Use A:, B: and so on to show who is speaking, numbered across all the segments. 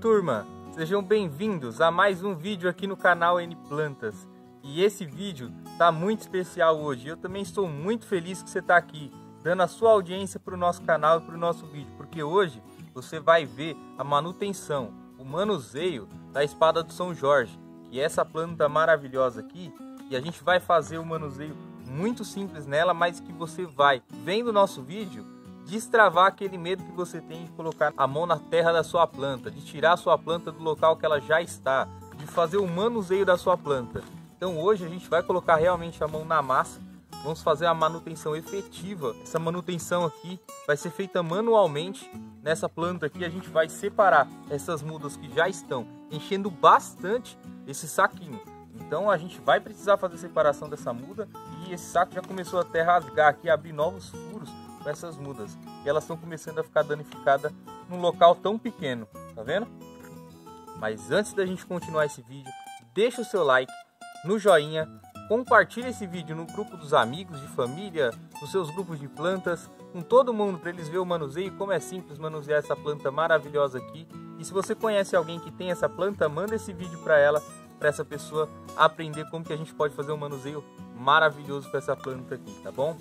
A: turma, sejam bem-vindos a mais um vídeo aqui no canal N Plantas. E esse vídeo tá muito especial hoje. Eu também estou muito feliz que você está aqui, dando a sua audiência para o nosso canal e para o nosso vídeo, porque hoje você vai ver a manutenção, o manuseio da espada do São Jorge, que é essa planta maravilhosa aqui, e a gente vai fazer o manuseio muito simples nela, mas que você vai vendo o nosso vídeo destravar aquele medo que você tem de colocar a mão na terra da sua planta, de tirar a sua planta do local que ela já está, de fazer o manuseio da sua planta. Então hoje a gente vai colocar realmente a mão na massa, vamos fazer a manutenção efetiva. Essa manutenção aqui vai ser feita manualmente. Nessa planta aqui a gente vai separar essas mudas que já estão enchendo bastante esse saquinho. Então a gente vai precisar fazer a separação dessa muda e esse saco já começou até rasgar aqui, abrir novos furos essas mudas. E elas estão começando a ficar danificadas num local tão pequeno, tá vendo? Mas antes da gente continuar esse vídeo, deixa o seu like, no joinha, compartilhe esse vídeo no grupo dos amigos, de família, nos seus grupos de plantas, com todo mundo para eles verem o manuseio, como é simples manusear essa planta maravilhosa aqui. E se você conhece alguém que tem essa planta, manda esse vídeo para ela, para essa pessoa aprender como que a gente pode fazer um manuseio maravilhoso com essa planta aqui, tá bom?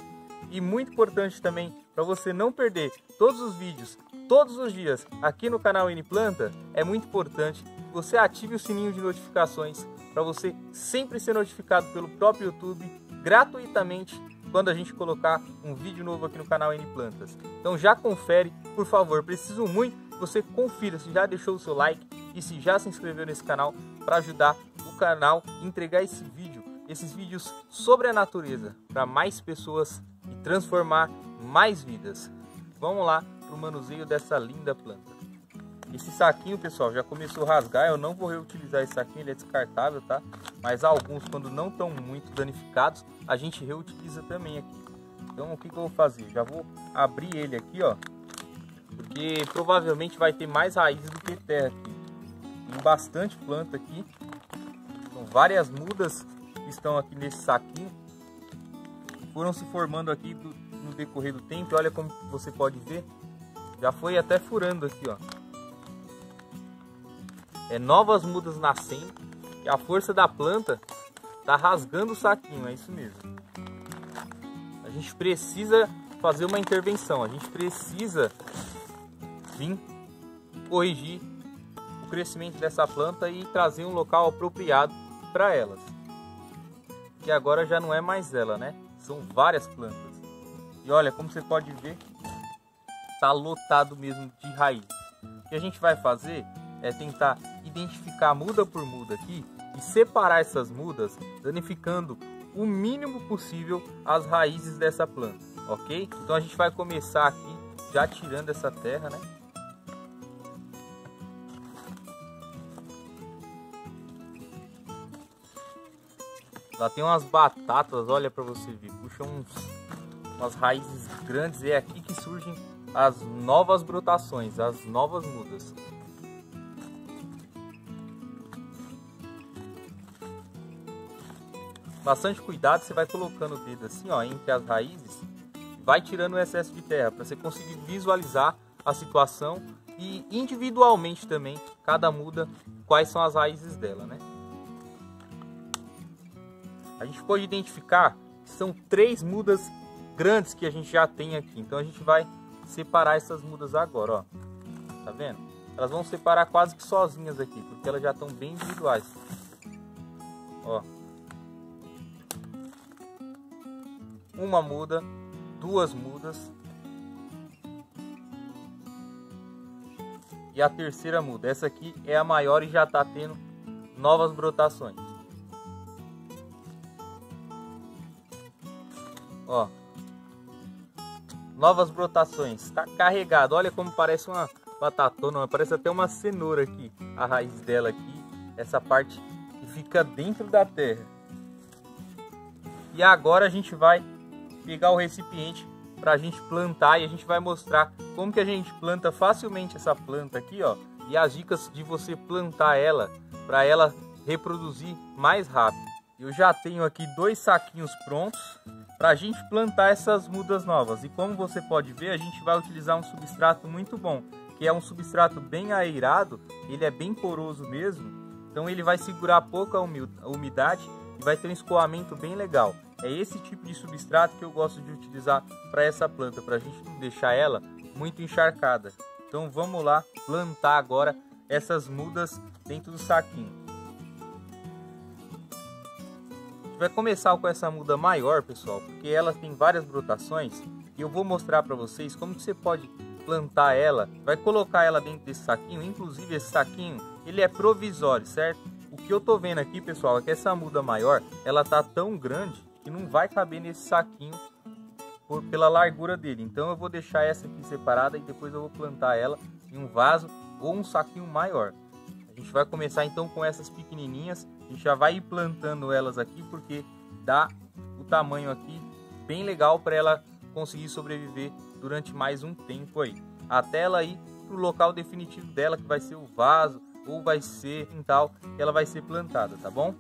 A: E muito importante também, para você não perder todos os vídeos, todos os dias, aqui no canal N Planta, é muito importante que você ative o sininho de notificações para você sempre ser notificado pelo próprio YouTube gratuitamente quando a gente colocar um vídeo novo aqui no canal N Plantas. Então já confere, por favor, preciso muito que você confira se já deixou o seu like e se já se inscreveu nesse canal para ajudar o canal a entregar esse vídeo, esses vídeos sobre a natureza para mais pessoas transformar mais vidas. Vamos lá para o manuseio dessa linda planta. Esse saquinho, pessoal, já começou a rasgar. Eu não vou reutilizar esse saquinho, ele é descartável, tá? Mas alguns, quando não estão muito danificados, a gente reutiliza também aqui. Então, o que, que eu vou fazer? Já vou abrir ele aqui, ó. Porque provavelmente vai ter mais raízes do que terra aqui. Tem bastante planta aqui. São várias mudas estão aqui nesse saquinho foram se formando aqui do, no decorrer do tempo. Olha como você pode ver, já foi até furando aqui, ó. É novas mudas nascendo e a força da planta tá rasgando o saquinho, é isso mesmo. A gente precisa fazer uma intervenção, a gente precisa vir corrigir o crescimento dessa planta e trazer um local apropriado para elas. Que agora já não é mais ela, né? São várias plantas. E olha, como você pode ver, tá lotado mesmo de raízes. O que a gente vai fazer é tentar identificar muda por muda aqui e separar essas mudas, danificando o mínimo possível as raízes dessa planta, ok? Então a gente vai começar aqui já tirando essa terra, né? Lá tem umas batatas, olha para você ver. Puxa uns, umas raízes grandes. É aqui que surgem as novas brotações, as novas mudas. Bastante cuidado, você vai colocando o dedo assim, ó, entre as raízes. Vai tirando o excesso de terra, para você conseguir visualizar a situação e individualmente também, cada muda, quais são as raízes dela, né? A gente pode identificar que são três mudas grandes que a gente já tem aqui. Então a gente vai separar essas mudas agora, ó. Tá vendo? Elas vão separar quase que sozinhas aqui, porque elas já estão bem individuais. Ó. Uma muda, duas mudas. E a terceira muda. Essa aqui é a maior e já está tendo novas brotações. Ó. Novas brotações. Está carregado. Olha como parece uma batatona. Parece até uma cenoura aqui. A raiz dela aqui. Essa parte que fica dentro da terra. E agora a gente vai pegar o recipiente para a gente plantar e a gente vai mostrar como que a gente planta facilmente essa planta aqui, ó, e as dicas de você plantar ela para ela reproduzir mais rápido. Eu já tenho aqui dois saquinhos prontos para a gente plantar essas mudas novas. E como você pode ver, a gente vai utilizar um substrato muito bom, porque é um substrato bem aerado, ele é bem poroso mesmo, então ele vai segurar pouca umidade e vai ter um escoamento bem legal. É esse tipo de substrato que eu gosto de utilizar para essa planta, para a gente não deixar ela muito encharcada. Então vamos lá plantar agora essas mudas dentro do saquinho. Vai começar com essa muda maior, pessoal, porque ela tem várias brotações e eu vou mostrar para vocês como que você pode plantar ela, vai colocar ela dentro desse saquinho, inclusive esse saquinho, ele é provisório, certo? O que eu tô vendo aqui, pessoal, é que essa muda maior, ela tá tão grande que não vai caber nesse saquinho por, pela largura dele. Então eu vou deixar essa aqui separada e depois eu vou plantar ela em um vaso ou um saquinho maior. A gente vai começar então com essas pequenininhas, a gente já vai plantando elas aqui porque dá o tamanho aqui bem legal para ela conseguir sobreviver durante mais um tempo aí. Até ela ir para o local definitivo dela, que vai ser o vaso ou vai ser quintal, que ela vai ser plantada, tá bom?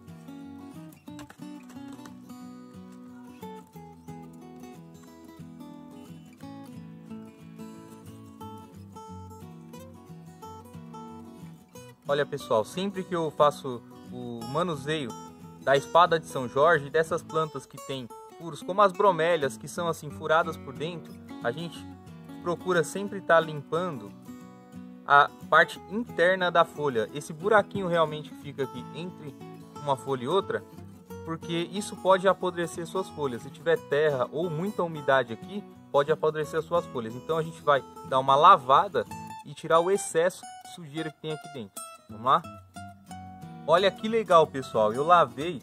A: Olha pessoal, sempre que eu faço o manuseio da espada de São Jorge, dessas plantas que tem furos, como as bromélias, que são assim furadas por dentro, a gente procura sempre estar tá limpando a parte interna da folha. Esse buraquinho realmente fica aqui entre uma folha e outra, porque isso pode apodrecer suas folhas. Se tiver terra ou muita umidade aqui, pode apodrecer as suas folhas. Então a gente vai dar uma lavada e tirar o excesso de sujeira que tem aqui dentro. Vamos lá? Olha que legal, pessoal. Eu lavei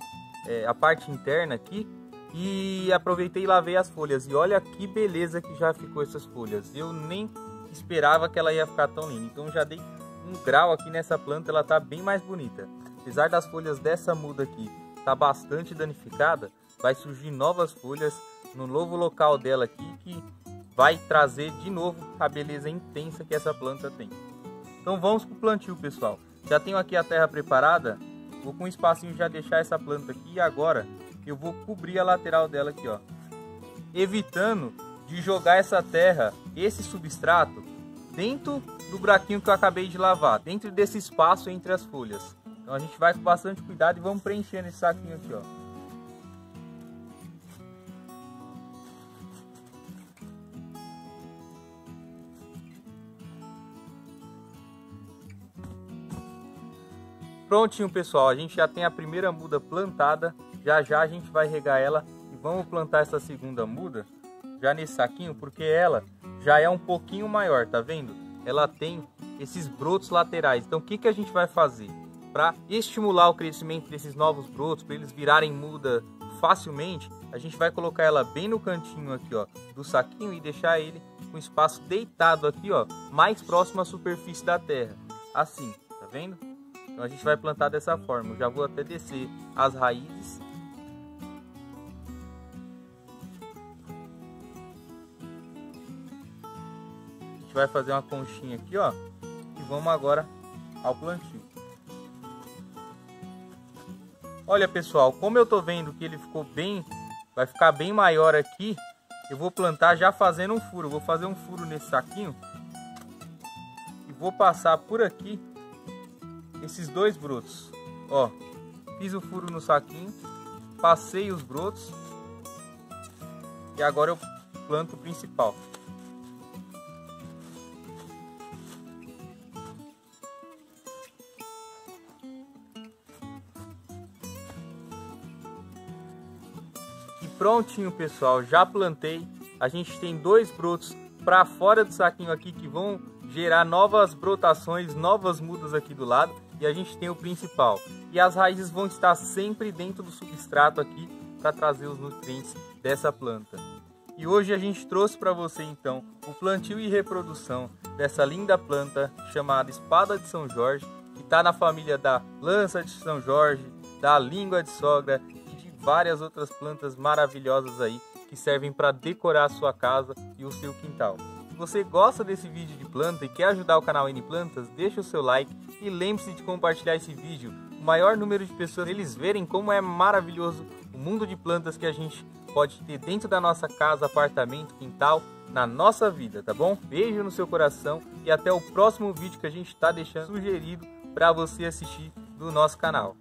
A: é, a parte interna aqui e aproveitei e lavei as folhas. E olha que beleza que já ficou essas folhas. Eu nem esperava que ela ia ficar tão linda. Então já dei um grau aqui nessa planta, ela tá bem mais bonita. Apesar das folhas dessa muda aqui tá bastante danificada, vai surgir novas folhas no novo local dela aqui que vai trazer de novo a beleza intensa que essa planta tem. Então vamos pro plantio, pessoal. Já tenho aqui a terra preparada, vou com um espacinho já deixar essa planta aqui e agora eu vou cobrir a lateral dela aqui, ó. Evitando de jogar essa terra, esse substrato, dentro do buraquinho que eu acabei de lavar, dentro desse espaço entre as folhas. Então a gente vai com bastante cuidado e vamos preenchendo esse saquinho aqui, ó. Prontinho pessoal, a gente já tem a primeira muda plantada já já a gente vai regar ela e vamos plantar essa segunda muda já nesse saquinho, porque ela já é um pouquinho maior, tá vendo? Ela tem esses brotos laterais. Então o que, que a gente vai fazer? Para estimular o crescimento desses novos brotos, para eles virarem muda facilmente, a gente vai colocar ela bem no cantinho aqui, ó, do saquinho e deixar ele com espaço deitado aqui, ó, mais próximo à superfície da terra. Assim, tá vendo? Então a gente vai plantar dessa forma. Eu já vou até descer as raízes gente vai fazer uma conchinha aqui, ó. E vamos agora ao plantio. Olha, pessoal, como eu tô vendo que ele ficou bem... Vai ficar bem maior aqui. Eu vou plantar já fazendo um furo. vou fazer um furo nesse saquinho. E vou passar por aqui esses dois brotos. Ó, fiz o furo no saquinho. Passei os brotos. E agora eu planto o principal. prontinho, pessoal. Já plantei. A gente tem dois brotos para fora do saquinho aqui que vão gerar novas brotações, novas mudas aqui do lado. E a gente tem o principal. E as raízes vão estar sempre dentro do substrato aqui para trazer os nutrientes dessa planta. E hoje a gente trouxe para você então o plantio e reprodução dessa linda planta chamada espada de São Jorge, que está na família da lança de São Jorge, da língua de sogra várias outras plantas maravilhosas aí que servem para decorar a sua casa e o seu quintal. Se você gosta desse vídeo de planta e quer ajudar o canal N Plantas, deixa o seu like e lembre-se de compartilhar esse vídeo. O maior número de pessoas eles verem como é maravilhoso o mundo de plantas que a gente pode ter dentro da nossa casa, apartamento, quintal, na nossa vida, tá bom? Beijo no seu coração e até o próximo vídeo que a gente está deixando sugerido para você assistir do nosso canal.